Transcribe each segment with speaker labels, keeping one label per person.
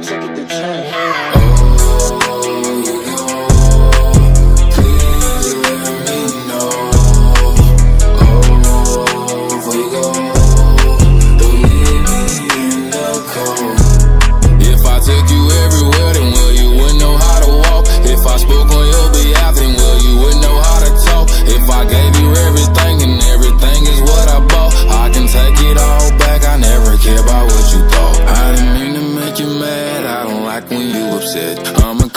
Speaker 1: trick, trick it the chain.
Speaker 2: When you upset.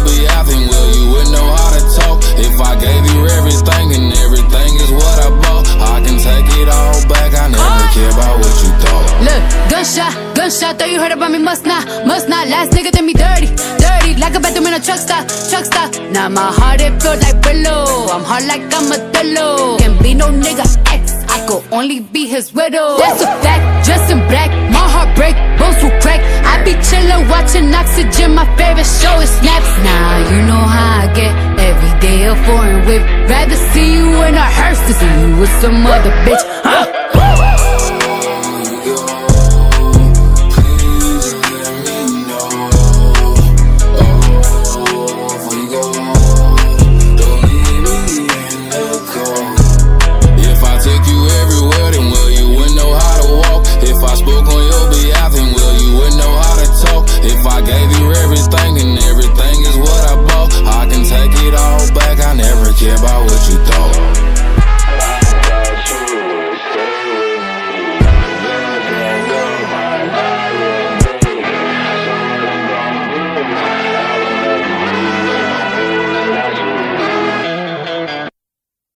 Speaker 2: On your behalf, then well, you wouldn't know how to talk. If I gave you everything and everything is what I bought, I can take it all back. I never care about what you thought.
Speaker 3: Look, gunshot, gunshot. Thought you heard about me, must not, must not. Last nigga did me dirty, dirty. Like a bathroom in a truck stop, truck stop. Now my heart it feels like pillow. I'm hard like I'm a pillow. Can't be no nigga ex. I could only be his widow. That's a fact, dressed in black. Watching Oxygen. My favorite show is Snapped. Now you know how I get. Every day a foreign whip. Rather see you in a hearse than see you with some other bitch. Huh?